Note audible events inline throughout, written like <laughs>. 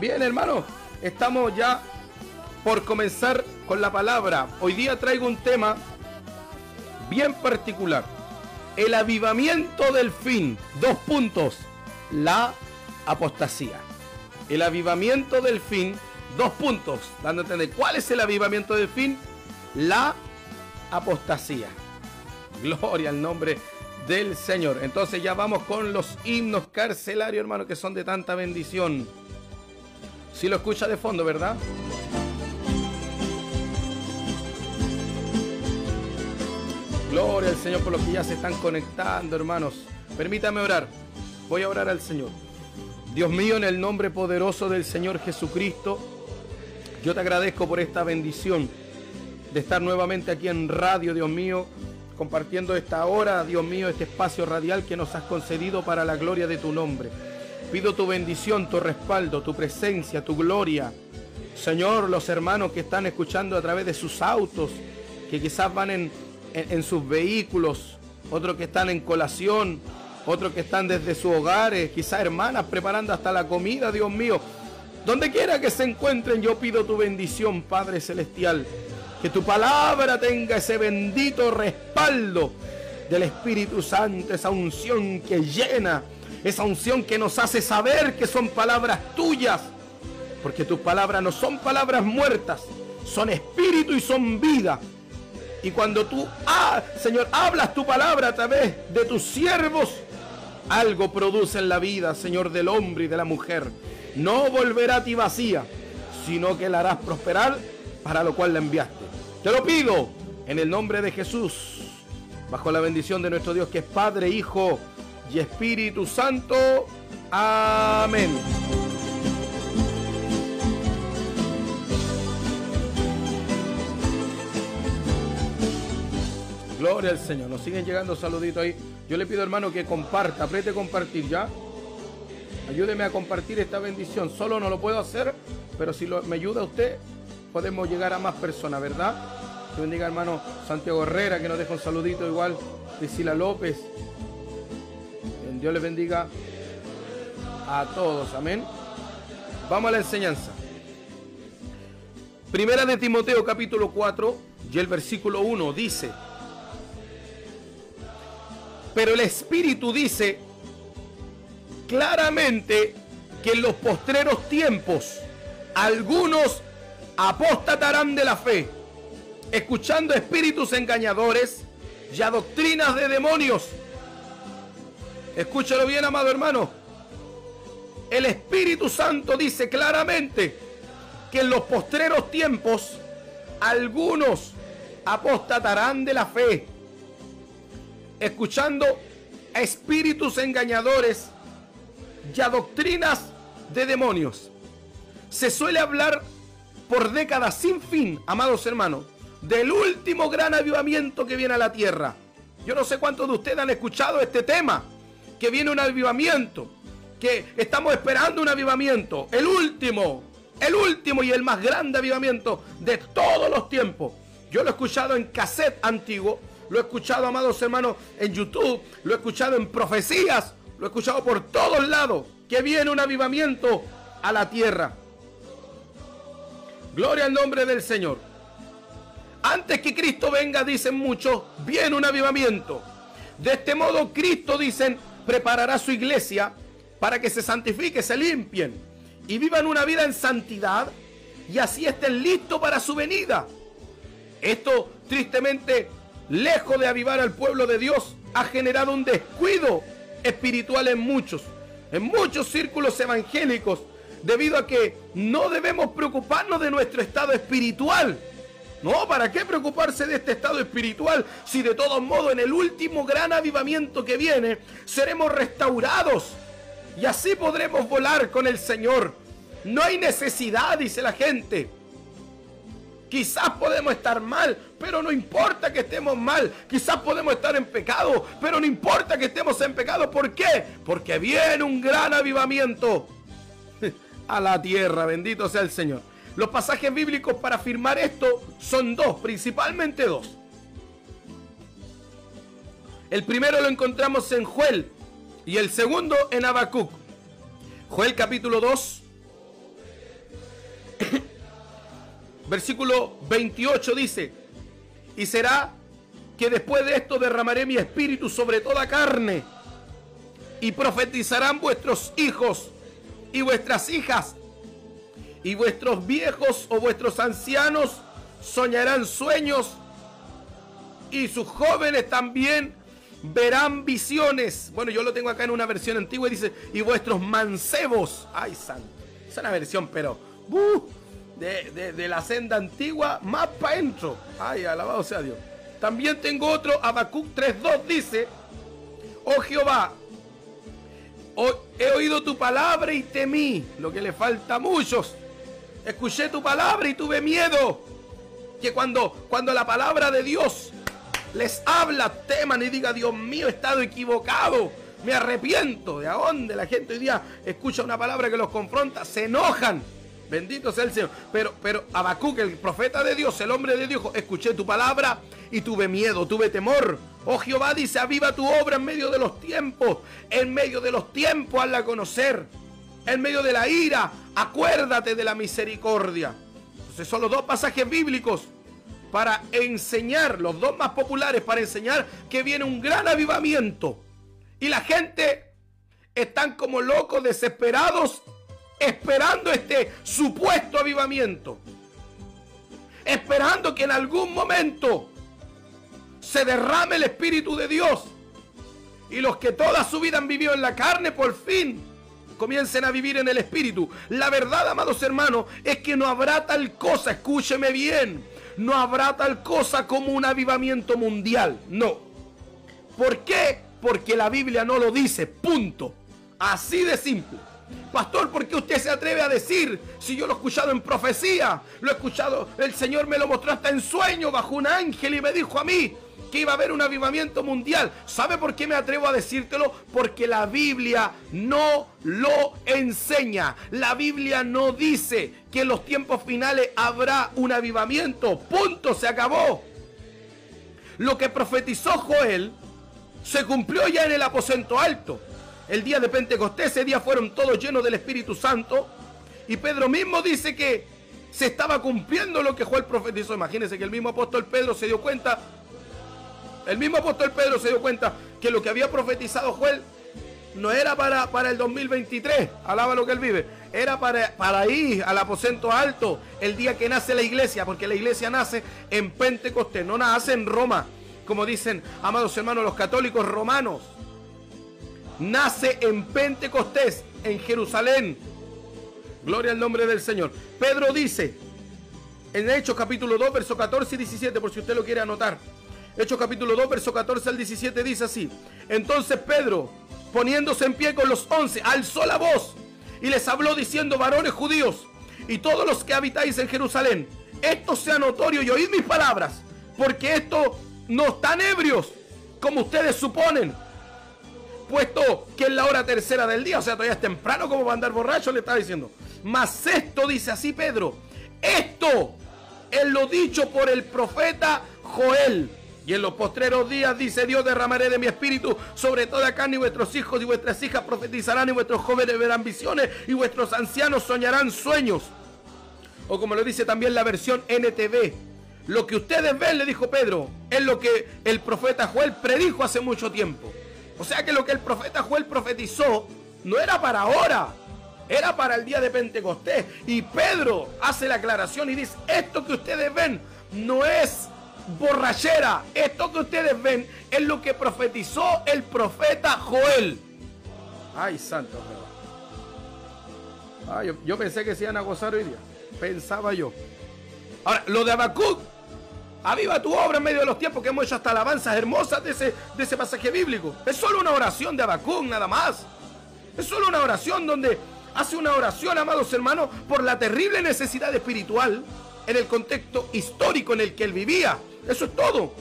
Bien, hermano, estamos ya por comenzar con la palabra. Hoy día traigo un tema bien particular. El avivamiento del fin. Dos puntos. La apostasía. El avivamiento del fin. Dos puntos. Dando a entender cuál es el avivamiento del fin. La apostasía. Gloria al nombre del Señor. Entonces ya vamos con los himnos carcelarios, hermano, que son de tanta bendición. Si lo escucha de fondo, ¿verdad? Gloria al Señor por los que ya se están conectando, hermanos. Permítame orar. Voy a orar al Señor. Dios mío, en el nombre poderoso del Señor Jesucristo, yo te agradezco por esta bendición de estar nuevamente aquí en radio, Dios mío, compartiendo esta hora, Dios mío, este espacio radial que nos has concedido para la gloria de tu nombre. Pido tu bendición, tu respaldo, tu presencia, tu gloria. Señor, los hermanos que están escuchando a través de sus autos, que quizás van en, en, sus vehículos, otros que están en colación, otros que están desde sus hogares, quizás hermanas preparando hasta la comida, Dios mío. Donde quiera que se encuentren, yo pido tu bendición, Padre Celestial. Que tu palabra tenga ese bendito respaldo del Espíritu Santo, esa unción que llena, esa unción que nos hace saber que son palabras tuyas. Porque tus palabras no son palabras muertas, son espíritu y son vida. Y cuando tú, ah, Señor, hablas tu palabra a través de tus siervos, algo produce en la vida, Señor, del hombre y de la mujer. No volverá a ti vacía, sino que la harás prosperar para lo cual la enviaste. Te lo pido en el nombre de Jesús, bajo la bendición de nuestro Dios que es Padre, Hijo y Espíritu Santo. Amén. Gloria al Señor. Nos siguen llegando saluditos ahí. Yo le pido, hermano, que comparta, apriete compartir ya. Ayúdeme a compartir esta bendición. Solo no lo puedo hacer, pero si me ayuda usted, podemos llegar a más personas, ¿verdad? Que bendiga hermano Santiago Herrera, que nos deja un saludito igual, Priscila López. Dios les bendiga a todos, amén. Vamos a la enseñanza. Primera de Timoteo capítulo 4 y el versículo 1 dice, pero el Espíritu dice claramente que en los postreros tiempos algunos apostatarán de la fe, escuchando espíritus engañadores y a doctrinas de demonios. Escúchalo bien, amado hermano. El Espíritu Santo dice claramente que en los postreros tiempos algunos apostatarán de la fe, escuchando espíritus engañadores y a doctrinas de demonios. Se suele hablar por décadas sin fin, amados hermanos, del último gran avivamiento que viene a la tierra. Yo no sé cuántos de ustedes han escuchado este tema, que viene un avivamiento, que estamos esperando un avivamiento, el último, el último y el más grande avivamiento de todos los tiempos. Yo lo he escuchado en cassette antiguo, lo he escuchado, amados hermanos, en YouTube, lo he escuchado en profecías, lo he escuchado por todos lados, que viene un avivamiento a la tierra. Gloria al nombre del Señor. Antes que Cristo venga, dicen muchos, viene un avivamiento. De este modo, Cristo, dicen, preparará su iglesia para que se santifique, se limpien y vivan una vida en santidad y así estén listos para su venida. Esto, tristemente, lejos de avivar al pueblo de Dios, ha generado un descuido espiritual en muchos, en muchos círculos evangélicos debido a que no debemos preocuparnos de nuestro estado espiritual. No, ¿para qué preocuparse de este estado espiritual si de todos modos en el último gran avivamiento que viene seremos restaurados y así podremos volar con el Señor? No hay necesidad, dice la gente. Quizás podemos estar mal, pero no importa que estemos mal. Quizás podemos estar en pecado, pero no importa que estemos en pecado. ¿Por qué? Porque viene un gran avivamiento <laughs> a la tierra. Bendito sea el Señor. Los pasajes bíblicos para afirmar esto son dos, principalmente dos. El primero lo encontramos en Joel y el segundo en Habacuc. Joel capítulo 2 <coughs> Versículo 28 dice, y será que después de esto derramaré mi espíritu sobre toda carne, y profetizarán vuestros hijos y vuestras hijas, y vuestros viejos o vuestros ancianos soñarán sueños, y sus jóvenes también verán visiones. Bueno, yo lo tengo acá en una versión antigua y dice, y vuestros mancebos, ay santo, es una versión, pero... Uh, de, la senda antigua más para adentro. Ay, alabado sea Dios. También tengo otro, Habacuc 3.2 dice, oh Jehová, he oído tu palabra y temí, lo que le falta a muchos. Escuché tu palabra y tuve miedo. Que cuando, cuando la palabra de Dios les habla, teman y diga, Dios mío, he estado equivocado. Me arrepiento. ¿De a dónde la gente hoy día escucha una palabra que los confronta? Se enojan Bendito sea el Señor. Pero, pero el profeta de Dios, el hombre de Dios, escuché tu palabra y tuve miedo, tuve temor. Oh Jehová dice, aviva tu obra en medio de los tiempos. En medio de los tiempos hazla conocer. En medio de la ira, acuérdate de la misericordia. Entonces son los dos pasajes bíblicos para enseñar, los dos más populares para enseñar que viene un gran avivamiento. Y la gente están como locos, desesperados esperando este supuesto avivamiento. Esperando que en algún momento se derrame el Espíritu de Dios. Y los que toda su vida han vivido en la carne, por fin comiencen a vivir en el Espíritu. La verdad, amados hermanos, es que no habrá tal cosa, escúcheme bien, no habrá tal cosa como un avivamiento mundial. No. ¿Por qué? Porque la Biblia no lo dice, punto. Así de simple. Pastor, ¿por qué usted se atreve a decir si yo lo he escuchado en profecía? Lo he escuchado, el Señor me lo mostró hasta en sueño bajo un ángel y me dijo a mí que iba a haber un avivamiento mundial. ¿Sabe por qué me atrevo a decírtelo? Porque la Biblia no lo enseña. La Biblia no dice que en los tiempos finales habrá un avivamiento. Punto, se acabó. Lo que profetizó Joel se cumplió ya en el aposento alto el día de Pentecostés, ese día fueron todos llenos del Espíritu Santo. Y Pedro mismo dice que se estaba cumpliendo lo que Joel profetizó. Imagínense que el mismo apóstol Pedro se dio cuenta, el mismo apóstol Pedro se dio cuenta que lo que había profetizado Joel no era para, para el 2023, alaba lo que él vive, era para, para ir al aposento alto el día que nace la iglesia, porque la iglesia nace en Pentecostés, no nace en Roma, como dicen, amados hermanos, los católicos romanos nace en Pentecostés, en Jerusalén. Gloria al nombre del Señor. Pedro dice, en Hechos capítulo 2, verso 14 y 17, por si usted lo quiere anotar. Hechos capítulo 2, verso 14 al 17 dice así. Entonces Pedro, poniéndose en pie con los once, alzó la voz y les habló diciendo, varones judíos y todos los que habitáis en Jerusalén, esto sea notorio y oíd mis palabras, porque esto no están ebrios como ustedes suponen puesto que es la hora tercera del día, o sea, todavía es temprano como para andar borracho, le estaba diciendo. Mas esto, dice así Pedro, esto es lo dicho por el profeta Joel. Y en los postreros días, dice Dios, derramaré de mi espíritu sobre toda carne y vuestros hijos y vuestras hijas profetizarán y vuestros jóvenes verán visiones y vuestros ancianos soñarán sueños. O como lo dice también la versión NTV, lo que ustedes ven, le dijo Pedro, es lo que el profeta Joel predijo hace mucho tiempo. O sea que lo que el profeta Joel profetizó no era para ahora, era para el día de Pentecostés. Y Pedro hace la aclaración y dice, esto que ustedes ven no es borrachera, esto que ustedes ven es lo que profetizó el profeta Joel. Ay, santo yo, pensé que se iban a gozar hoy día. Pensaba yo. Ahora, lo de Habacuc Aviva tu obra en medio de los tiempos que hemos hecho hasta alabanzas hermosas de ese, de ese pasaje bíblico. Es solo una oración de Habacuc, nada más. Es solo una oración donde hace una oración, amados hermanos, por la terrible necesidad espiritual en el contexto histórico en el que él vivía. Eso es todo.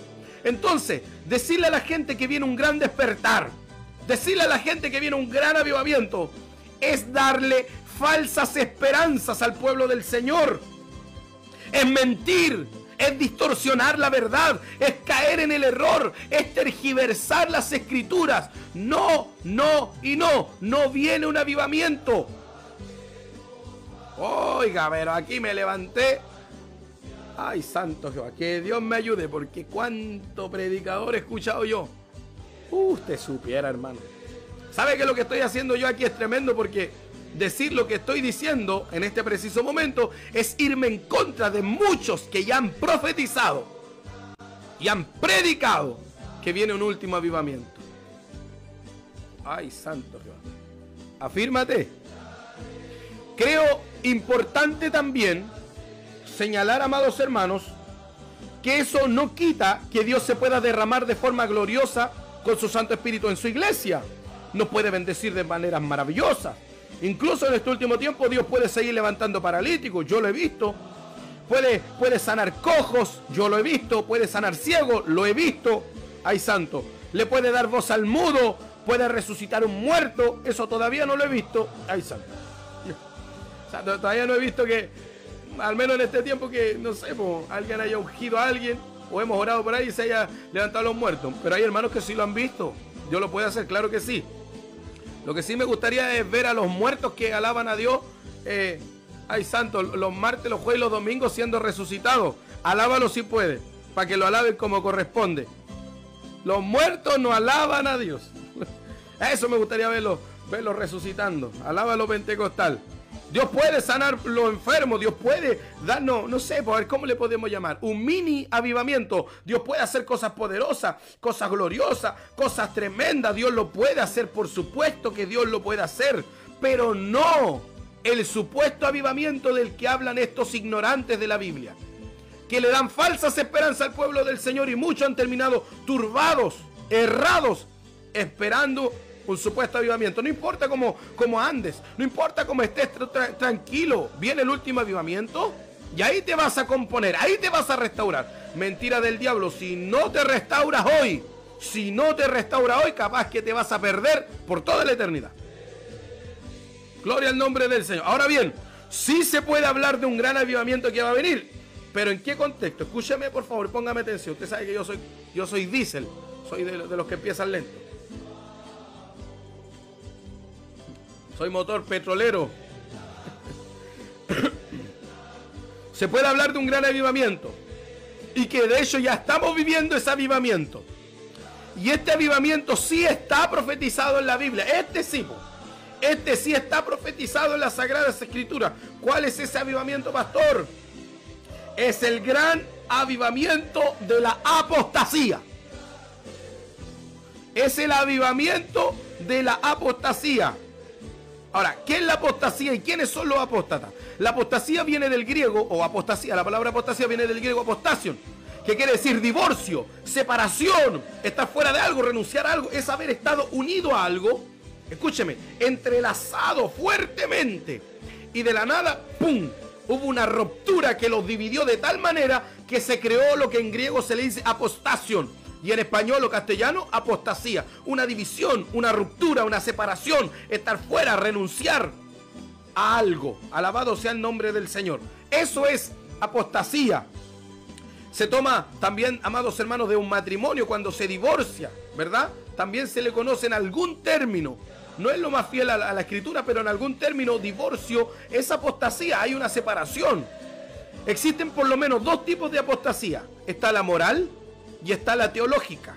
Entonces, decirle a la gente que viene un gran despertar, decirle a la gente que viene un gran avivamiento, es darle falsas esperanzas al pueblo del Señor. Es mentir, es distorsionar la verdad, es caer en el error, es tergiversar las escrituras. No, no y no, no viene un avivamiento. Oiga, pero aquí me levanté Ay, santo Jehová, que Dios me ayude, porque cuánto predicador he escuchado yo. Uh, usted supiera, hermano. ¿Sabe que lo que estoy haciendo yo aquí es tremendo? Porque decir lo que estoy diciendo en este preciso momento es irme en contra de muchos que ya han profetizado y han predicado que viene un último avivamiento. Ay, santo Jehová. Afírmate. Creo importante también señalar, amados hermanos, que eso no quita que Dios se pueda derramar de forma gloriosa con su Santo Espíritu en su iglesia. Nos puede bendecir de maneras maravillosas. Incluso en este último tiempo Dios puede seguir levantando paralíticos, yo lo he visto. Puede, puede sanar cojos, yo lo he visto. Puede sanar ciegos, lo he visto. Ay santo. Le puede dar voz al mudo, puede resucitar un muerto. Eso todavía no lo he visto. Ay santo. <laughs> todavía no he visto que, al menos en este tiempo, que, no sé, alguien haya ungido a alguien o hemos orado por ahí y se haya levantado los muertos. Pero hay hermanos que sí lo han visto. Yo lo puedo hacer, claro que sí. Lo que sí me gustaría es ver a los muertos que alaban a Dios. Eh, ay, santo, los martes, los jueves y los domingos siendo resucitados. Alábalo si puede, para que lo alaben como corresponde. Los muertos no alaban a Dios. <laughs> Eso me gustaría verlo, verlo resucitando. Alábalo pentecostal. Dios puede sanar lo enfermo, Dios puede darnos, no sé, ver cómo le podemos llamar, un mini avivamiento. Dios puede hacer cosas poderosas, cosas gloriosas, cosas tremendas. Dios lo puede hacer, por supuesto que Dios lo puede hacer, pero no el supuesto avivamiento del que hablan estos ignorantes de la Biblia, que le dan falsas esperanzas al pueblo del Señor y muchos han terminado turbados, errados, esperando un supuesto avivamiento. No importa cómo, cómo andes, no importa cómo estés tranquilo, viene el último avivamiento y ahí te vas a componer, ahí te vas a restaurar. Mentira del diablo, si no te restauras hoy, si no te restaura hoy, capaz que te vas a perder por toda la eternidad. Gloria al nombre del Señor. Ahora bien, sí se puede hablar de un gran avivamiento que va a venir, pero ¿en qué contexto? Escúcheme por favor, póngame atención. Usted sabe que yo soy, yo soy diésel, soy de, de los que empiezan lento. Soy motor petrolero. <coughs> Se puede hablar de un gran avivamiento. Y que de hecho ya estamos viviendo ese avivamiento. Y este avivamiento sí está profetizado en la Biblia. Este sí. Este sí está profetizado en las Sagradas Escrituras. ¿Cuál es ese avivamiento, pastor? Es el gran avivamiento de la apostasía. Es el avivamiento de la apostasía. Ahora, ¿qué es la apostasía y quiénes son los apóstatas? La apostasía viene del griego, o apostasía, la palabra apostasía viene del griego apostasion, que quiere decir divorcio, separación, estar fuera de algo, renunciar a algo, es haber estado unido a algo, escúcheme, entrelazado fuertemente. Y de la nada, ¡pum! Hubo una ruptura que los dividió de tal manera que se creó lo que en griego se le dice apostasion y en español o castellano, apostasía. Una división, una ruptura, una separación, estar fuera, renunciar a algo. Alabado sea el nombre del Señor. Eso es apostasía. Se toma también, amados hermanos, de un matrimonio cuando se divorcia, ¿verdad? También se le conoce en algún término. No es lo más fiel a la, a la escritura, pero en algún término divorcio es apostasía, hay una separación. Existen por lo menos dos tipos de apostasía. Está la moral y está la teológica.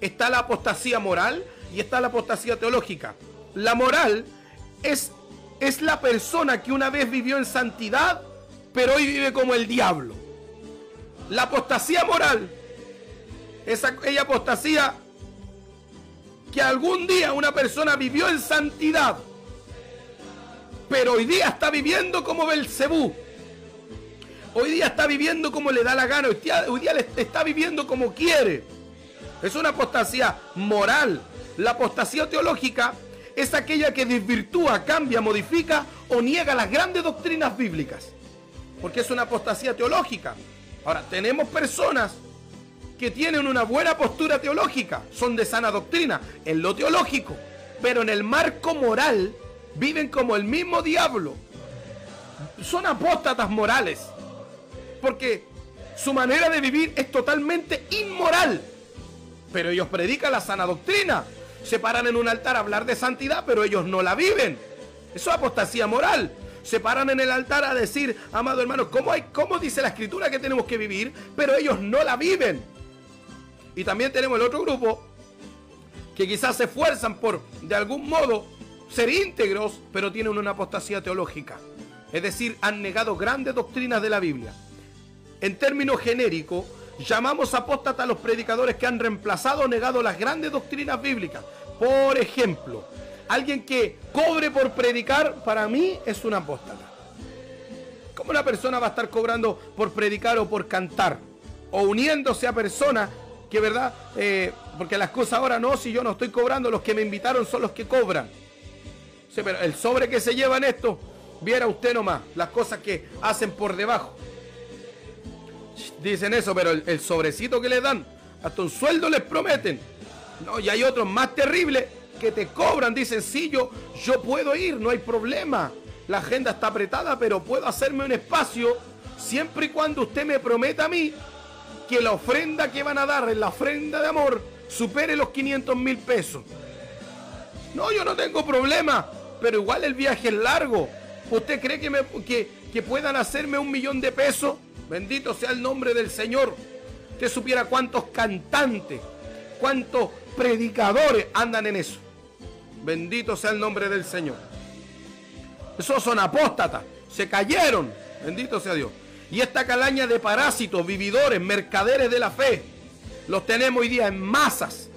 Está la apostasía moral y está la apostasía teológica. La moral es, es la persona que una vez vivió en santidad, pero hoy vive como el diablo. La apostasía moral es aquella apostasía que algún día una persona vivió en santidad, pero hoy día está viviendo como Belcebú Hoy día está viviendo como le da la gana, hoy día, está viviendo como quiere. Es una apostasía moral. La apostasía teológica es aquella que desvirtúa, cambia, modifica o niega las grandes doctrinas bíblicas. Porque es una apostasía teológica. Ahora, tenemos personas que tienen una buena postura teológica, son de sana doctrina, en lo teológico, pero en el marco moral viven como el mismo diablo. Son apóstatas morales porque su manera de vivir es totalmente inmoral. Pero ellos predican la sana doctrina. Se paran en un altar a hablar de santidad, pero ellos no la viven. Eso es apostasía moral. se paran en el altar a decir, amado hermano, ¿cómo, hay, ¿cómo dice la escritura que tenemos que vivir? Pero ellos no la viven. Y también tenemos el otro grupo que quizás se esfuerzan por, de algún modo, ser íntegros, pero tienen una apostasía teológica. Es decir, han negado grandes doctrinas de la Biblia. En términos genéricos, llamamos apóstata a los predicadores que han reemplazado o negado las grandes doctrinas bíblicas. Por ejemplo, alguien que cobre por predicar, para mí es un apóstata. ¿Cómo una persona va a estar cobrando por predicar o por cantar? O uniéndose a personas que, ¿verdad? Eh, porque las cosas ahora no, si yo no estoy cobrando, los que me invitaron son los que cobran. El sobre que se llevan esto, viera usted nomás, las cosas que hacen por debajo. Dicen eso, pero el, sobrecito que le dan, hasta un sueldo les prometen. No, y hay otros más terribles que te cobran, dicen, sí, yo, yo puedo ir, no hay problema. La agenda está apretada, pero puedo hacerme un espacio siempre y cuando usted me prometa a mí que la ofrenda que van a dar en la ofrenda de amor supere los 500 mil pesos. No, yo no tengo problema, pero igual el viaje es largo. ¿Usted cree que, me, que, que puedan hacerme un millón de pesos? Bendito sea el nombre del Señor. Usted supiera cuántos cantantes, cuántos predicadores andan en eso. Bendito sea el nombre del Señor. Esos son apóstatas. Se cayeron. Bendito sea Dios. Y esta calaña de parásitos, vividores, mercaderes de la fe, los tenemos hoy día en masas.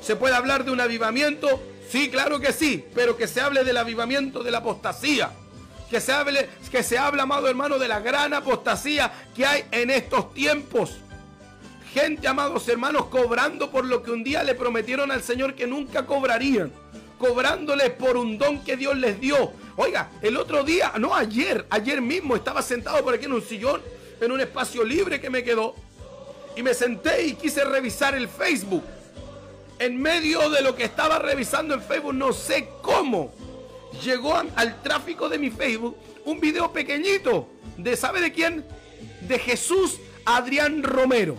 ¿Se puede hablar de un avivamiento? Sí, claro que sí, pero que se hable del avivamiento de la apostasía. Que se hable, que se habla, amado hermano, de la gran apostasía que hay en estos tiempos. Gente, amados hermanos, cobrando por lo que un día le prometieron al Señor que nunca cobrarían cobrándole por un don que Dios les dio. Oiga, el otro día, no ayer, ayer mismo estaba sentado por aquí en un sillón, en un espacio libre que me quedó, y me senté y quise revisar el Facebook. En medio de lo que estaba revisando en Facebook, no sé cómo, llegó al tráfico de mi Facebook un video pequeñito de, ¿sabe de quién? De Jesús Adrián Romero.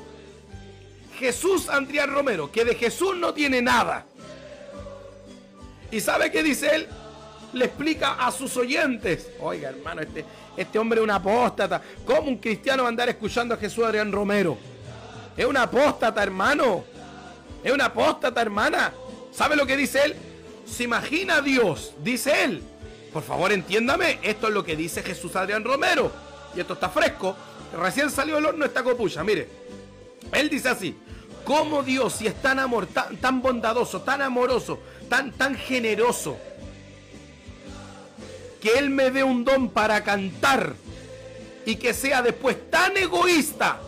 Jesús Adrián Romero, que de Jesús no tiene nada. ¿Y sabe qué dice él? Le explica a sus oyentes. Oiga, hermano, este, este hombre es un apóstata. ¿Cómo un cristiano va a andar escuchando a Jesús Adrián Romero? Es una apóstata, hermano. Es una apóstata, hermana. ¿Sabe lo que dice él? Se imagina Dios, dice él. Por favor, entiéndame, esto es lo que dice Jesús Adrián Romero. Y esto está fresco. Recién salió el horno esta copucha, mire. Él dice así, ¿cómo Dios, si es tan amor, tan, tan bondadoso, tan amoroso, tan, tan generoso, que Él me dé un don para cantar y que sea después tan egoísta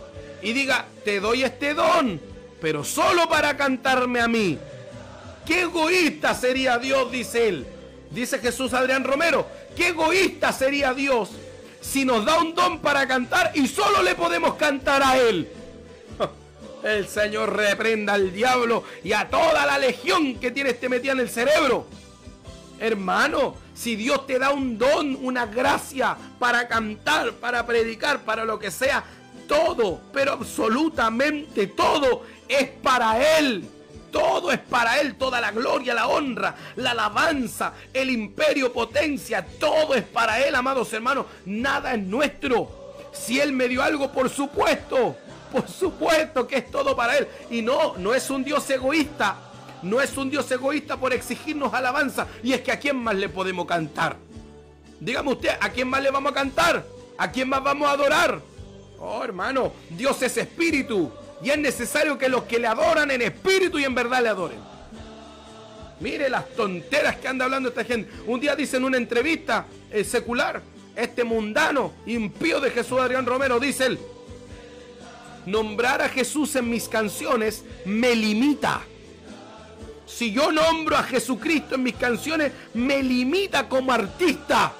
y diga, te doy este don, pero solo para cantarme a mí. Qué egoísta sería Dios, dice él. Dice Jesús Adrián Romero, qué egoísta sería Dios si nos da un don para cantar y solo le podemos cantar a Él. <laughs> El Señor reprenda al diablo y a toda la legión que tiene este metida en el cerebro. Hermano, si Dios te da un don, una gracia para cantar, para predicar, para lo que sea, todo, pero absolutamente todo es para Él. Todo es para Él, toda la gloria, la honra, la alabanza, el imperio, potencia, todo es para Él, amados hermanos. Nada es nuestro. Si Él me dio algo, por supuesto, por supuesto que es todo para Él. Y no, no es un Dios egoísta. No es un Dios egoísta por exigirnos alabanza. Y es que a quién más le podemos cantar. Dígame usted, ¿a quién más le vamos a cantar? ¿A quién más vamos a adorar? Oh, hermano, Dios es espíritu. Y es necesario que los que le adoran en espíritu y en verdad le adoren. Mire las tonteras que anda hablando esta gente. Un día dice en una entrevista el secular, este mundano, impío de Jesús Adrián Romero, dice él, nombrar a Jesús en mis canciones me limita. Si yo nombro a Jesucristo en mis canciones, me limita como artista.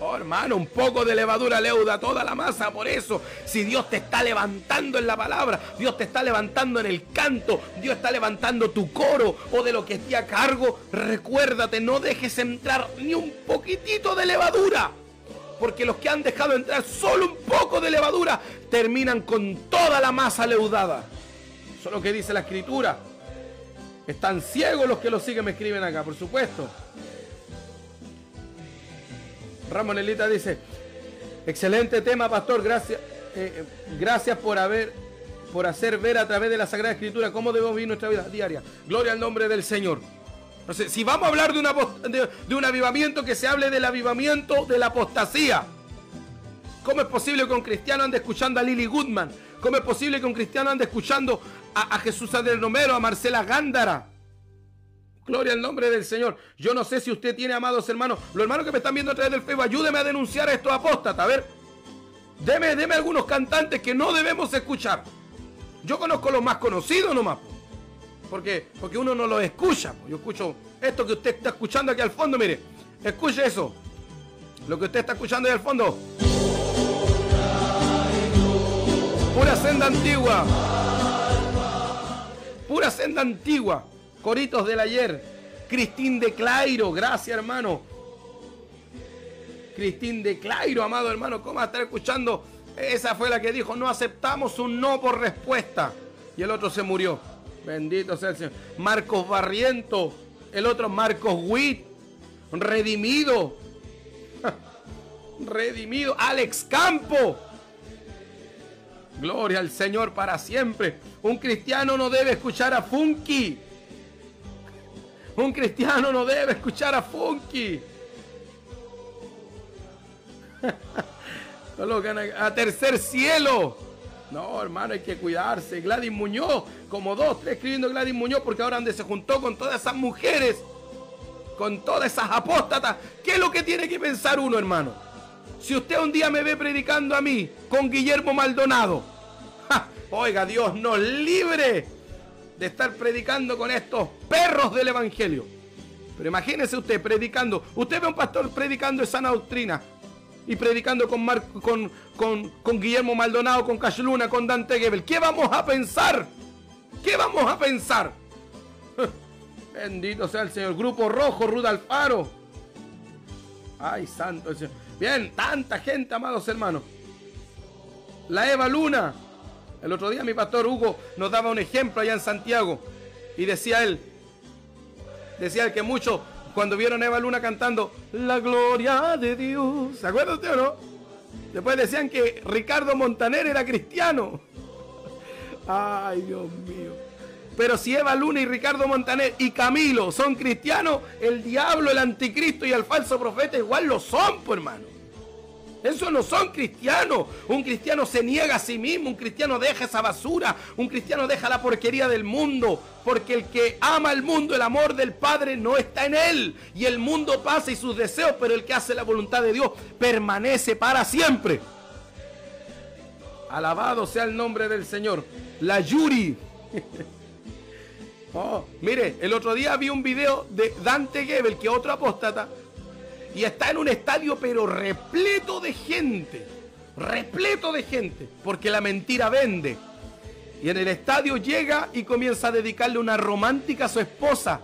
Oh, hermano, un poco de levadura leuda toda la masa. Por eso, si Dios te está levantando en la palabra, Dios te está levantando en el canto, Dios está levantando tu coro o de lo que esté a cargo, recuérdate, no dejes entrar ni un poquitito de levadura. Porque los que han dejado entrar solo un poco de levadura terminan con toda la masa leudada. Eso es lo que dice la escritura. Están ciegos los que lo siguen, me escriben acá, por supuesto. Ramonelita dice, excelente tema, pastor, gracias, eh, eh, gracias por haber, por hacer ver a través de la Sagrada Escritura cómo debemos vivir nuestra vida diaria. Gloria al nombre del Señor. Entonces, si vamos a hablar de, una, de un avivamiento, que se hable del avivamiento de la apostasía. ¿Cómo es posible que un cristiano ande escuchando a Lily Goodman? ¿Cómo es posible que un cristiano ande escuchando a, Jesús Adel Romero, a Marcela Gándara? Gloria al nombre del Señor. Yo no sé si usted tiene amados hermanos. Los hermanos que me están viendo a través del Facebook, ayúdeme a denunciar a estos apóstatas. A ver, deme, deme algunos cantantes que no debemos escuchar. Yo conozco los más conocidos nomás. Porque, porque uno no los escucha. Yo escucho esto que usted está escuchando aquí al fondo. Mire, escuche eso. Lo que usted está escuchando ahí al fondo. Pura senda antigua. Pura senda antigua. Coritos del ayer. Cristín de Clairo. Gracias, hermano. Cristín de Clairo, amado hermano. ¿Cómo estar escuchando? Esa fue la que dijo, no aceptamos un no por respuesta. Y el otro se murió. Bendito sea el Señor. Marcos Barriento. El otro Marcos Witt. Redimido. Redimido. Alex Campo. Gloria al Señor para siempre. Un cristiano no debe escuchar a Funky. Un cristiano no debe escuchar a Funky. <laughs> Colocan a tercer cielo. No, hermano, hay que cuidarse. Gladys Muñoz, como dos, tres escribiendo Gladys Muñoz, porque ahora donde se juntó con todas esas mujeres, con todas esas apóstatas. ¿Qué es lo que tiene que pensar uno, hermano? Si usted un día me ve predicando a mí con Guillermo Maldonado, <laughs> oiga, Dios nos libre de estar predicando con estos perros del Evangelio. Pero imagínese usted predicando, usted ve a un pastor predicando esa doctrina y predicando con, con, con, Guillermo Maldonado, con Luna, con Dante Gebel. ¿Qué vamos a pensar? ¿Qué vamos a pensar? <laughs> Bendito sea el Señor. Grupo Rojo, Ruda Alfaro. Ay, santo el Señor. Bien, tanta gente, amados hermanos. La Eva Luna. El otro día mi pastor Hugo nos daba un ejemplo allá en Santiago. Y decía él, decía él que muchos cuando vieron a Eva Luna cantando La gloria de Dios, ¿se acuerda usted o no? Después decían que Ricardo Montaner era cristiano. <laughs> Ay, Dios mío. Pero si Eva Luna y Ricardo Montaner y Camilo son cristianos, el diablo, el anticristo y el falso profeta igual lo son, pues hermano. Eso no son cristianos. Un cristiano se niega a sí mismo, un cristiano deja esa basura, un cristiano deja la porquería del mundo, porque el que ama el mundo, el amor del Padre no está en él. Y el mundo pasa y sus deseos, pero el que hace la voluntad de Dios permanece para siempre. Alabado sea el nombre del Señor. La Yuri. <laughs> oh, mire, el otro día vi un video de Dante Gebel, que otro apóstata, y está en un estadio pero repleto de gente, repleto de gente, porque la mentira vende. Y en el estadio llega y comienza a dedicarle una romántica a su esposa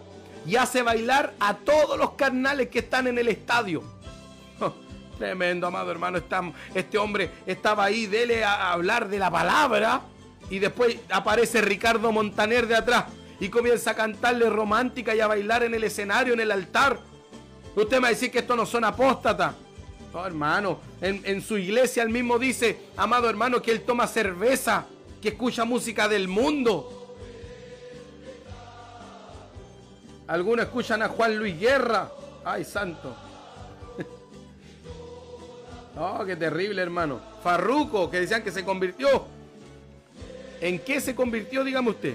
y hace bailar a todos los carnales que están en el estadio. <laughs> tremendo, amado hermano. este hombre estaba ahí, dele a hablar de la palabra. Y después aparece Ricardo Montaner de atrás y comienza a cantarle romántica y a bailar en el escenario, en el altar. Usted me va a decir que esto no son apóstatas. No, hermano, en, su iglesia él mismo dice, amado hermano, que él toma cerveza, que escucha música del mundo. Algunos escuchan a Juan Luis Guerra. Ay, santo. <laughs> Oh, qué terrible, hermano. Farruco, que decían que se convirtió. ¿En qué se convirtió, dígame usted?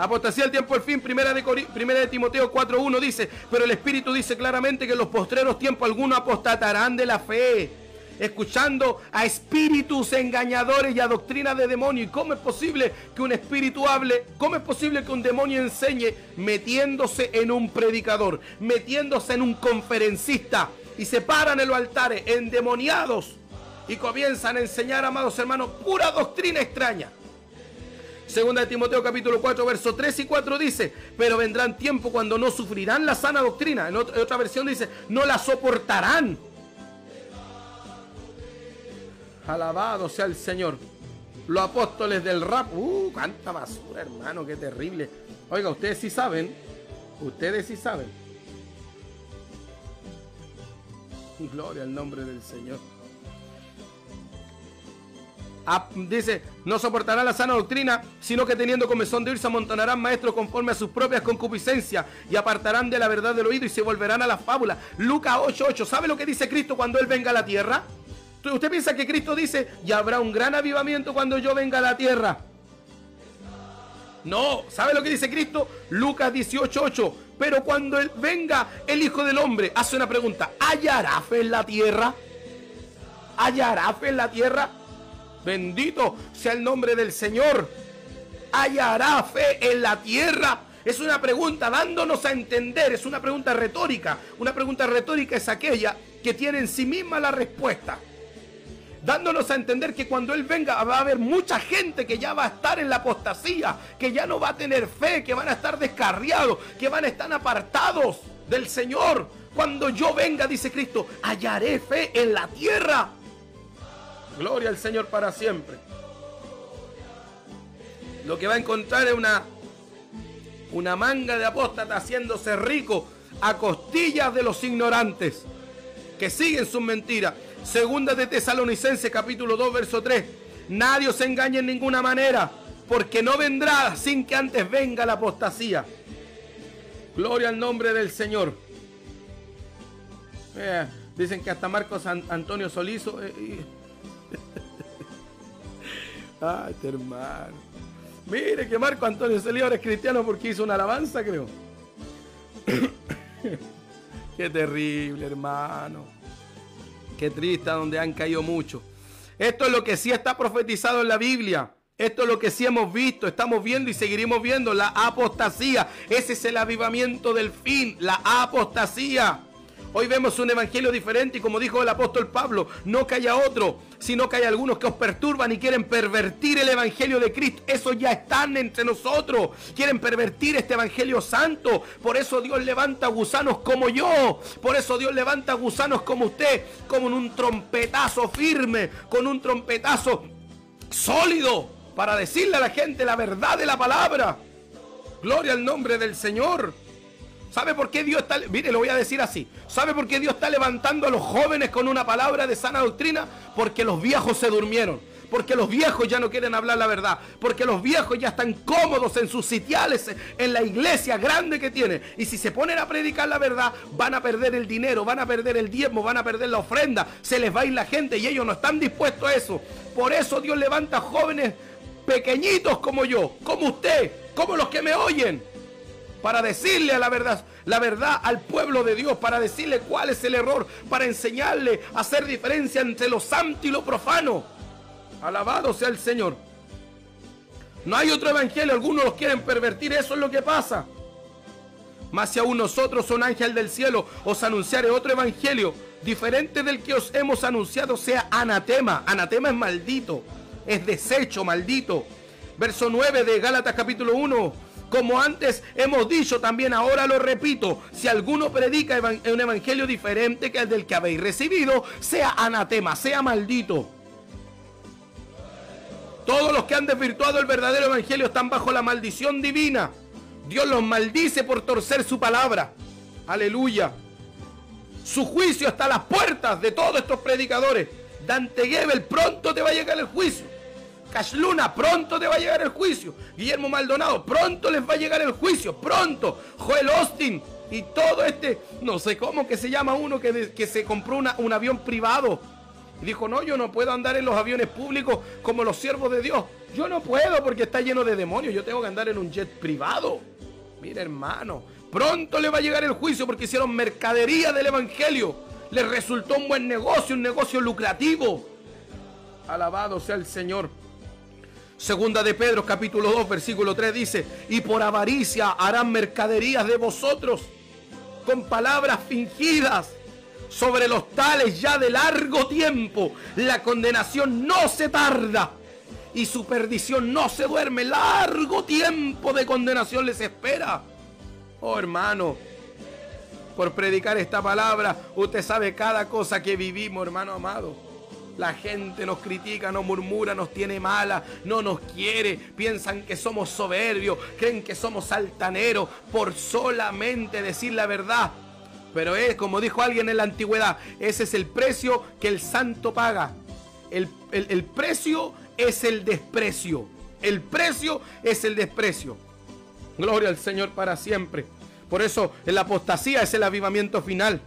Apostasía al tiempo al fin, primera de, primera de Timoteo 4.1 dice, pero el Espíritu dice claramente que en los postreros tiempos algunos apostatarán de la fe, escuchando a espíritus engañadores y a doctrina de demonio. ¿Y cómo es posible que un espíritu hable? ¿Cómo es posible que un demonio enseñe metiéndose en un predicador, metiéndose en un conferencista? Y se paran en los altares endemoniados y comienzan a enseñar, amados hermanos, pura doctrina extraña. Segunda de Timoteo capítulo 4, verso 3 y 4 dice, pero vendrán tiempo cuando no sufrirán la sana doctrina. En otra, versión dice, no la soportarán. Alabado sea el Señor. Los apóstoles del rap. Uh, cuánta basura, hermano, qué terrible. Oiga, ustedes sí saben. Ustedes sí saben. Gloria al nombre del Señor. Ah, dice, no soportará la sana doctrina, sino que teniendo comezón de oír se amontonarán maestros conforme a sus propias concupiscencias y apartarán de la verdad del oído y se volverán a la fábula. Lucas 8:8, ¿sabe lo que dice Cristo cuando Él venga a la tierra? ¿Usted piensa que Cristo dice, y habrá un gran avivamiento cuando yo venga a la tierra? No, ¿sabe lo que dice Cristo? Lucas 18:8. Pero cuando él venga el Hijo del Hombre, hace una pregunta, ¿hallará fe en la tierra? ¿Hallará fe en la tierra? Bendito sea el nombre del Señor. ¿Hallará fe en la tierra? Es una pregunta dándonos a entender, es una pregunta retórica. Una pregunta retórica es aquella que tiene en sí misma la respuesta dándonos a entender que cuando Él venga va a haber mucha gente que ya va a estar en la apostasía, que ya no va a tener fe, que van a estar descarriados, que van a estar apartados del Señor. Cuando yo venga, dice Cristo, hallaré fe en la tierra. Gloria al Señor para siempre. Lo que va a encontrar es una, una manga de apóstatas haciéndose rico a costillas de los ignorantes que siguen sus mentiras. Segunda de Tesalonicenses capítulo 2 verso 3. Nadie os engañe en ninguna manera, porque no vendrá sin que antes venga la apostasía. Gloria al nombre del Señor. Eh, dicen que hasta Marcos Antonio Solizo. Eh, Ay, hermano. Mire que Marco Antonio ahora es cristiano porque hizo una alabanza, creo. <coughs> Qué terrible, hermano. Qué triste donde han caído muchos. Esto es lo que sí está profetizado en la Biblia. Esto es lo que sí hemos visto, estamos viendo y seguiremos viendo la apostasía. Ese es el avivamiento del fin, la apostasía. Hoy vemos un evangelio diferente y como dijo el apóstol Pablo, no que haya otro, sino que hay algunos que os perturban y quieren pervertir el evangelio de Cristo. Eso ya están entre nosotros. Quieren pervertir este evangelio santo. Por eso Dios levanta gusanos como yo. Por eso Dios levanta gusanos como usted, como en un trompetazo firme, con un trompetazo sólido para decirle a la gente la verdad de la palabra. Gloria al nombre del Señor. ¿Sabe por qué Dios está, mire, lo voy a decir así, ¿sabe por qué Dios está levantando a los jóvenes con una palabra de sana doctrina? Porque los viejos se durmieron, porque los viejos ya no quieren hablar la verdad, porque los viejos ya están cómodos en sus sitiales, en la iglesia grande que tienen. Y si se ponen a predicar la verdad, van a perder el dinero, van a perder el diezmo, van a perder la ofrenda, se les va a ir la gente y ellos no están dispuestos a eso. Por eso Dios levanta jóvenes pequeñitos como yo, como usted, como los que me oyen para decirle a la verdad, la verdad al pueblo de Dios, para decirle cuál es el error, para enseñarle a hacer diferencia entre lo santo y lo profano. Alabado sea el Señor. No hay otro evangelio, algunos los quieren pervertir, eso es lo que pasa. Mas si aún nosotros son ángel del cielo, os anunciaré otro evangelio diferente del que os hemos anunciado, sea anatema. Anatema es maldito, es desecho, maldito. Verso 9 de Gálatas capítulo 1 como antes hemos dicho, también ahora lo repito, si alguno predica un evangelio diferente que el del que habéis recibido, sea anatema, sea maldito. Todos los que han desvirtuado el verdadero evangelio están bajo la maldición divina. Dios los maldice por torcer su palabra. Aleluya. Su juicio está a las puertas de todos estos predicadores. Dante Gebel, pronto te va a llegar el juicio. Cash Luna, pronto te va a llegar el juicio. Guillermo Maldonado, pronto les va a llegar el juicio. Pronto. Joel Austin y todo este, no sé cómo que se llama uno que, que se compró un avión privado. Dijo, no, yo no puedo andar en los aviones públicos como los siervos de Dios. Yo no puedo porque está lleno de demonios. Yo tengo que andar en un jet privado. Mira, hermano, pronto le va a llegar el juicio porque hicieron mercadería del Evangelio. Les resultó un buen negocio, un negocio lucrativo. Alabado sea el Señor. Segunda de Pedro capítulo 2 versículo 3 dice, y por avaricia harán mercaderías de vosotros con palabras fingidas. Sobre los tales ya de largo tiempo la condenación no se tarda y su perdición no se duerme. Largo tiempo de condenación les espera. Oh hermano, por predicar esta palabra, usted sabe cada cosa que vivimos, hermano amado. La gente nos critica, nos murmura, nos tiene mala, no nos quiere, piensan que somos soberbios, creen que somos altaneros por solamente decir la verdad. Pero es como dijo alguien en la antigüedad, ese es el precio que el santo paga. El, el precio es el desprecio. El precio es el desprecio. Gloria al Señor para siempre. Por eso la apostasía es el avivamiento final.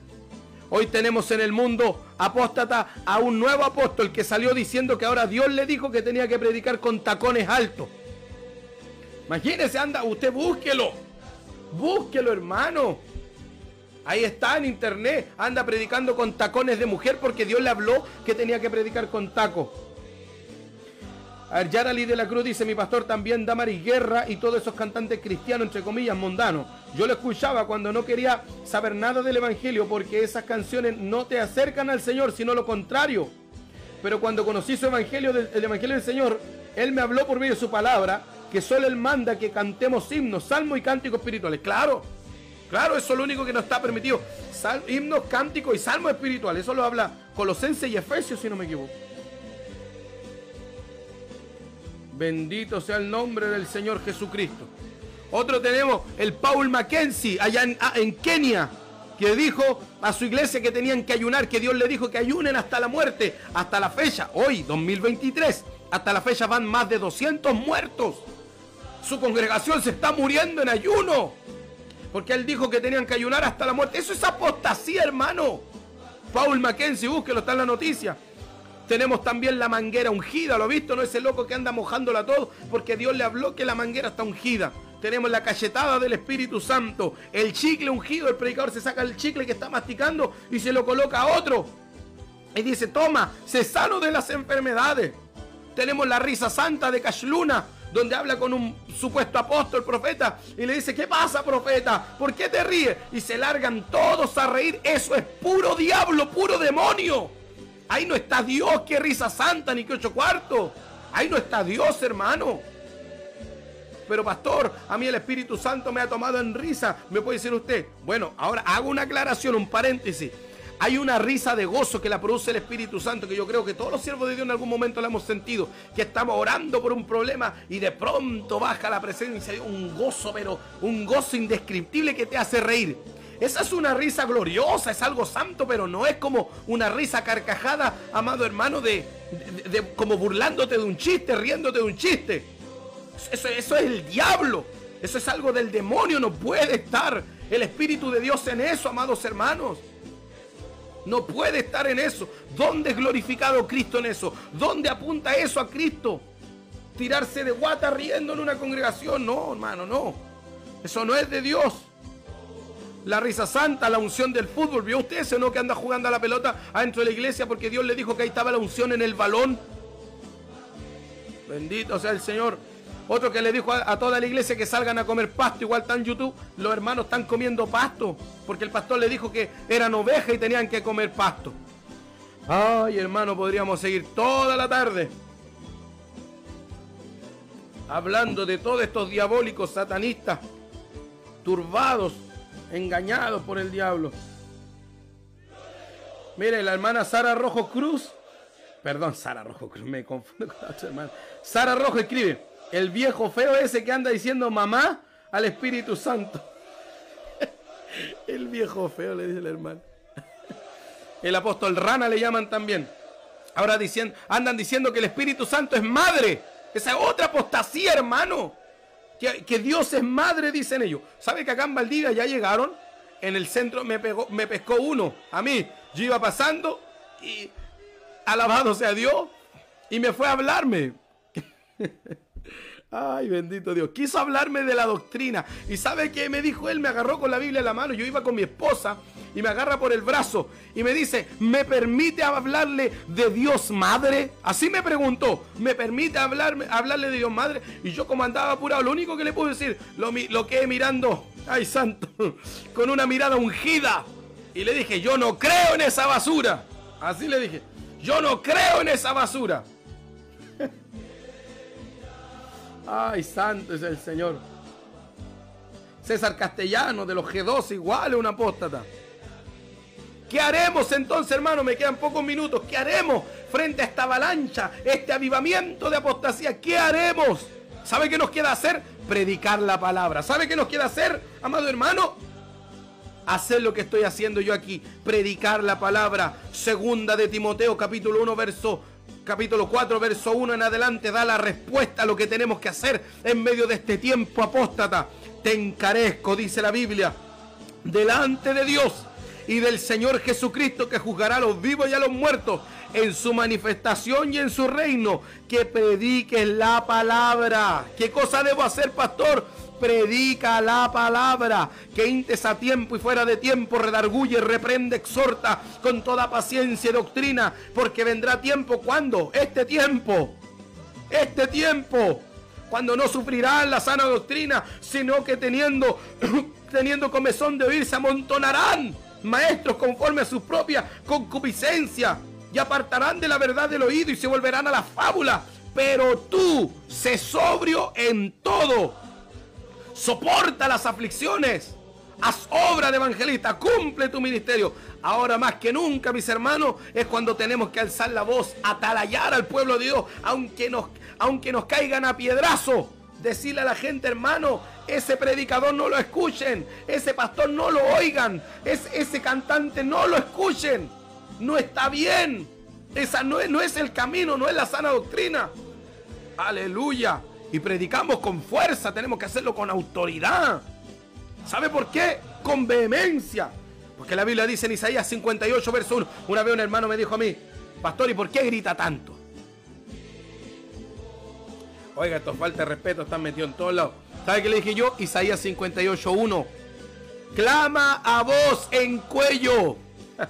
Hoy tenemos en el mundo apóstata a un nuevo apóstol que salió diciendo que ahora Dios le dijo que tenía que predicar con tacones altos. Imagínese, anda, usted búsquelo. Búsquelo, hermano. Ahí está en internet. Anda predicando con tacones de mujer porque Dios le habló que tenía que predicar con taco. Yarali de la Cruz dice, mi pastor también Damaris Guerra y todos esos cantantes cristianos, entre comillas, mundanos. Yo lo escuchaba cuando no quería saber nada del Evangelio porque esas canciones no te acercan al Señor, sino lo contrario. Pero cuando conocí su Evangelio, el Evangelio del Señor, Él me habló por medio de su palabra que solo Él manda que cantemos himnos, salmos y cánticos espirituales. Claro, claro, eso es lo único que nos está permitido. himnos, cánticos y salmos espirituales. Eso lo habla Colosenses y Efesios, si no me equivoco. Bendito sea el nombre del Señor Jesucristo. Otro tenemos el Paul Mackenzie, allá en, ah, en, Kenia, que dijo a su iglesia que tenían que ayunar, que Dios le dijo que ayunen hasta la muerte, hasta la fecha, hoy, 2023. Hasta la fecha van más de 200 muertos. Su congregación se está muriendo en ayuno. Porque él dijo que tenían que ayunar hasta la muerte. Eso es apostasía, hermano. Paul Mackenzie, búsquelo, está en la noticia. Tenemos también la manguera ungida, ¿lo visto? No ese loco que anda mojándola todo, porque Dios le habló que la manguera está ungida. Tenemos la cachetada del Espíritu Santo, el chicle ungido, el predicador se saca el chicle que está masticando y se lo coloca a otro. Y dice, toma, se sano de las enfermedades. Tenemos la risa santa de Cashluna, donde habla con un supuesto apóstol, profeta, y le dice, ¿qué pasa, profeta? ¿Por qué te ríes? Y se largan todos a reír. Eso es puro diablo, puro demonio. Ahí no está Dios, qué risa santa, ni qué ocho cuartos. Ahí no está Dios, hermano. Pero pastor, a mí el Espíritu Santo me ha tomado en risa. ¿Me puede decir usted? Bueno, ahora hago una aclaración, un paréntesis. Hay una risa de gozo que la produce el Espíritu Santo, que yo creo que todos los siervos de Dios en algún momento la hemos sentido, que estamos orando por un problema y de pronto baja la presencia de un gozo, pero un gozo indescriptible que te hace reír. Esa es una risa gloriosa, es algo santo, pero no es como una risa carcajada, amado hermano, de, como burlándote de un chiste, riéndote de un chiste. Eso, eso es el diablo. Eso es algo del demonio. No puede estar el Espíritu de Dios en eso, amados hermanos. No puede estar en eso. ¿Dónde es glorificado Cristo en eso? ¿Dónde apunta eso a Cristo? Tirarse de guata riendo en una congregación. No, hermano, no. Eso no es de Dios. La risa santa, la unción del fútbol. ¿Vio usted ese no que anda jugando a la pelota adentro de la iglesia porque Dios le dijo que ahí estaba la unción en el balón? Bendito sea el Señor. Otro que le dijo a, toda la iglesia que salgan a comer pasto, igual está en YouTube, los hermanos están comiendo pasto, porque el pastor le dijo que eran ovejas y tenían que comer pasto. Ay, hermano, podríamos seguir toda la tarde hablando de todos estos diabólicos satanistas, turbados, engañados por el diablo. Mire, la hermana Sara Rojo Cruz, perdón, Sara Rojo Cruz, me confundo con la otra hermana. Sara Rojo escribe, el viejo feo ese que anda diciendo mamá al Espíritu Santo. <laughs> el viejo feo, le dice el hermano. <laughs> El apóstol Rana le llaman también. Ahora dicen, andan diciendo que el Espíritu Santo es madre. Esa es otra apostasía, hermano. Que, Dios es madre, dicen ellos. ¿Sabe que acá en Valdivia ya llegaron? En el centro me, pegó, me pescó uno. A mí, yo iba pasando y alabado sea Dios. Y me fue a hablarme. <laughs> Ay, bendito Dios. Quiso hablarme de la doctrina. ¿Y sabe qué me dijo él? Me agarró con la Biblia en la mano. Yo iba con mi esposa y me agarra por el brazo y me dice, ¿me permite hablarle de Dios Madre? Así me preguntó, ¿me permite hablarme, hablarle de Dios Madre? Y yo como andaba apurado, lo único que le puedo decir, lo, lo que mirando, ay santo, <laughs> con una mirada ungida. Y le dije, yo no creo en esa basura. Así le dije, yo no creo en esa basura. <laughs> Ay, santo es el Señor. César Castellano de los G2 igual es un apóstata. ¿Qué haremos entonces, hermano? Me quedan pocos minutos. ¿Qué haremos frente a esta avalancha, este avivamiento de apostasía? ¿Qué haremos? ¿Sabe qué nos queda hacer? Predicar la palabra. ¿Sabe qué nos queda hacer, amado hermano? hacer lo que estoy haciendo yo aquí, predicar la palabra. Segunda de Timoteo, capítulo 1, verso capítulo 4, verso 1 en adelante, da la respuesta a lo que tenemos que hacer en medio de este tiempo apóstata. Te encarezco, dice la Biblia, delante de Dios y del Señor Jesucristo que juzgará a los vivos y a los muertos en su manifestación y en su reino, que prediques la palabra. ¿Qué cosa debo hacer, pastor? predica la palabra, que intes a tiempo y fuera de tiempo, redarguye, reprende, exhorta con toda paciencia y doctrina, porque vendrá tiempo cuando, este tiempo, este tiempo, cuando no sufrirán la sana doctrina, sino que teniendo, <coughs> teniendo comezón de oír, se amontonarán maestros conforme a su propia concupiscencia y apartarán de la verdad del oído y se volverán a la fábula. Pero tú, sé sobrio en todo soporta las aflicciones, haz obra de evangelista, cumple tu ministerio. Ahora más que nunca, mis hermanos, es cuando tenemos que alzar la voz, atalayar al pueblo de Dios, aunque nos, aunque nos caigan a piedrazo. Decirle a la gente, hermano, ese predicador no lo escuchen, ese pastor no lo oigan, ese cantante no lo escuchen. No está bien. Esa no es, no es el camino, no es la sana doctrina. Aleluya y predicamos con fuerza, tenemos que hacerlo con autoridad. ¿Sabe por qué? Con vehemencia. Porque la Biblia dice en Isaías 58, verso 1, una vez un hermano me dijo a mí, pastor, ¿y por qué grita tanto? Oiga, esto falta de respeto, están metidos en todos lados. ¿Sabe qué le dije yo? Isaías 58, 1. Clama a voz en cuello. <laughs>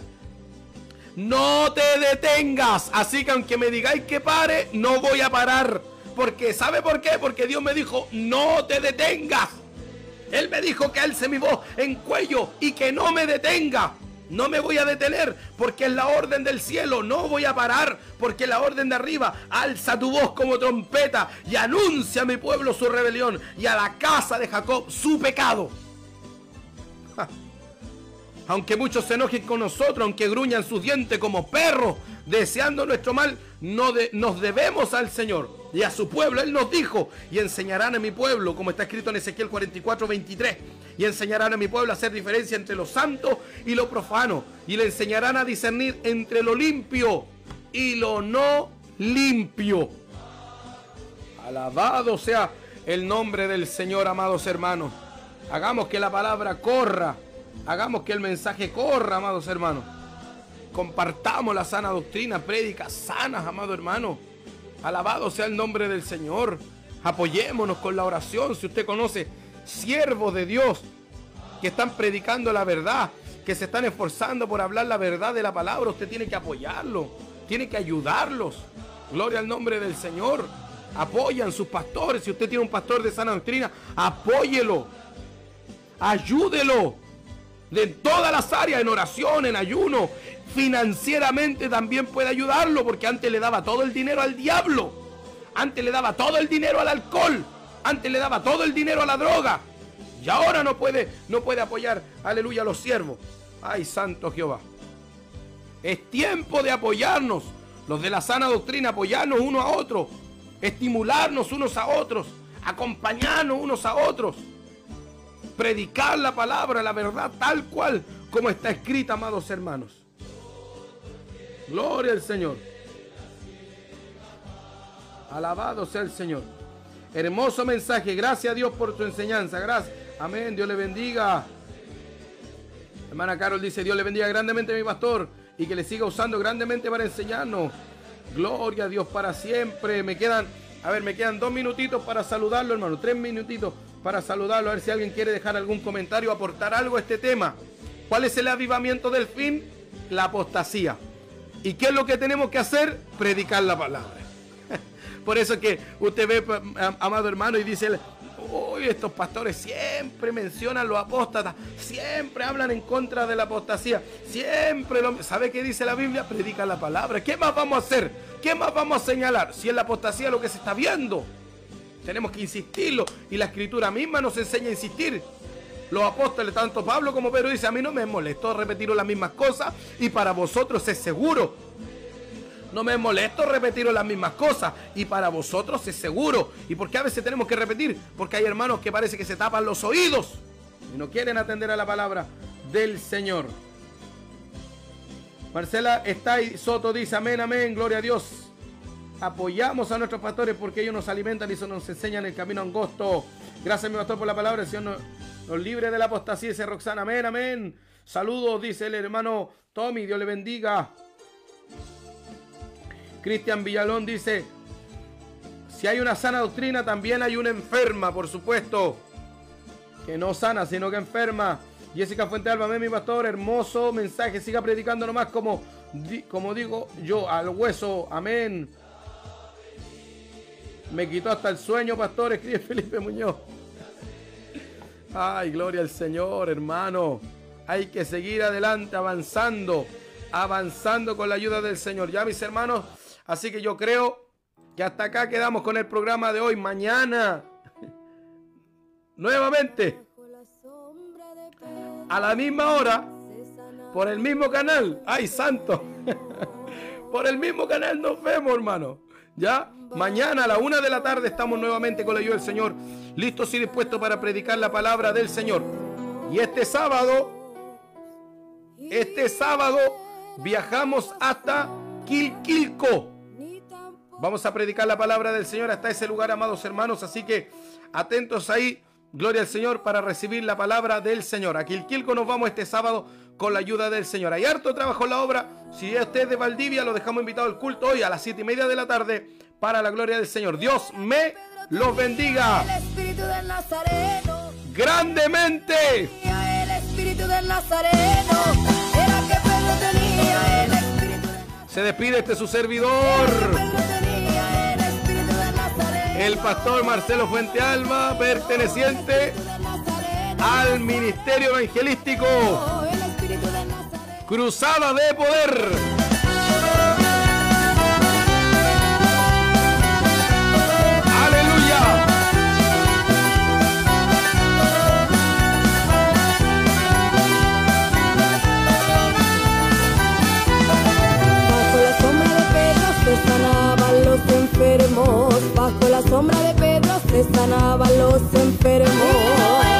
No te detengas. Así que aunque me digáis que pare, no voy a parar. Porque, ¿sabe por qué? Porque Dios me dijo, no te detengas. Él me dijo que alce mi voz en cuello y que no me detenga. No me voy a detener porque es la orden del cielo. No voy a parar porque es la orden de arriba. Alza tu voz como trompeta y anuncia a mi pueblo su rebelión y a la casa de Jacob su pecado. Aunque muchos se enojen con nosotros, aunque gruñan sus dientes como perros, deseando nuestro mal, no nos debemos al Señor y a su pueblo. Él nos dijo, y enseñarán a mi pueblo, como está escrito en Ezequiel 44, 23, y enseñarán a mi pueblo a hacer diferencia entre lo santo y lo profano, y le enseñarán a discernir entre lo limpio y lo no limpio. Alabado sea el nombre del Señor, amados hermanos. Hagamos que la palabra corra Hagamos que el mensaje corra, amados hermanos. Compartamos la sana doctrina, prédicas sanas, amado hermano. Alabado sea el nombre del Señor. Apoyémonos con la oración. Si usted conoce siervos de Dios que están predicando la verdad, que se están esforzando por hablar la verdad de la palabra, usted tiene que apoyarlo, tiene que ayudarlos. Gloria al nombre del Señor. Apoyan sus pastores. Si usted tiene un pastor de sana doctrina, apóyelo. Ayúdelo de todas las áreas, en oración, en ayuno, financieramente también puede ayudarlo, porque antes le daba todo el dinero al diablo, antes le daba todo el dinero al alcohol, antes le daba todo el dinero a la droga, y ahora no puede, no puede apoyar, aleluya, a los siervos. Ay, santo Jehová. Es tiempo de apoyarnos, los de la sana doctrina, apoyarnos uno a otro, estimularnos unos a otros, acompañarnos unos a otros predicar la palabra, la verdad, tal cual como está escrita, amados hermanos. Gloria al Señor. Alabado sea el Señor. Hermoso mensaje. Gracias a Dios por tu enseñanza. Gracias. Amén. Dios le bendiga. Hermana Carol dice, Dios le bendiga grandemente mi pastor y que le siga usando grandemente para enseñarnos. Gloria a Dios para siempre. Me quedan, a ver, me quedan dos minutitos para saludarlo, hermano. Tres minutitos para saludarlo, a ver si alguien quiere dejar algún comentario, aportar algo a este tema. ¿Cuál es el avivamiento del fin? La apostasía. ¿Y qué es lo que tenemos que hacer? Predicar la palabra. <laughs> Por eso que usted ve, amado hermano, y dice, uy, estos pastores siempre mencionan los apóstatas, siempre hablan en contra de la apostasía, siempre lo... ¿Sabe qué dice la Biblia? Predica la palabra. ¿Qué más vamos a hacer? ¿Qué más vamos a señalar? Si es la apostasía lo que se está viendo. Tenemos que insistirlo. Y la escritura misma nos enseña a insistir. Los apóstoles, tanto Pablo como Pedro, dice, a mí no me molesto repetir las mismas cosas y para vosotros es seguro. No me molesto repetir las mismas cosas y para vosotros es seguro. ¿Y por qué a veces tenemos que repetir? Porque hay hermanos que parece que se tapan los oídos y no quieren atender a la palabra. del Señor. Marcela está Soto dice amén, amén, gloria a Dios. Apoyamos a nuestros pastores porque ellos nos alimentan y nos enseñan el camino angosto. Gracias, mi pastor, por la palabra. El Señor nos, libre de la apostasía, dice Roxana. Amén, amén. Saludos, dice el hermano Tommy. Dios le bendiga. Cristian Villalón dice, si hay una sana doctrina, también hay una enferma, por supuesto. Que no sana, sino que enferma. Jessica Fuente Alba, mi pastor, hermoso mensaje. Siga predicando nomás como, como digo yo, al hueso. Amén. Me quitó hasta el sueño, pastor, escribe Felipe Muñoz. Ay, gloria al Señor, hermano. Hay que seguir adelante, avanzando, avanzando con la ayuda del Señor. Ya, mis hermanos, así que yo creo que hasta acá quedamos con el programa de hoy. Mañana, nuevamente, a la misma hora, por el mismo canal. ¡Ay, santo! <laughs> por el mismo canal nos vemos, hermano. ¿Ya? Mañana a la una de la tarde estamos nuevamente con la ayuda del Señor, listos y dispuestos para predicar la palabra del Señor. Y este sábado, este sábado viajamos hasta Quilquilco. Vamos a predicar la palabra del Señor hasta ese lugar, amados hermanos. Así que atentos ahí Gloria al Señor para recibir la palabra del Señor. A Quilquilco nos vamos este sábado con la ayuda del Señor. Hay harto trabajo en la obra. Si usted es de Valdivia, lo dejamos invitado al culto hoy a las siete y media de la tarde para la gloria del Señor. Dios me los bendiga. Grandemente. Se despide este su servidor el pastor Marcelo Fuente Alba, perteneciente al Ministerio Evangelístico Cruzada de Poder. Aleluya. Bajo la sombra de Pedro se sanaban los enfermos. Bajo la sombra de Pedro se sanaban los enfermos.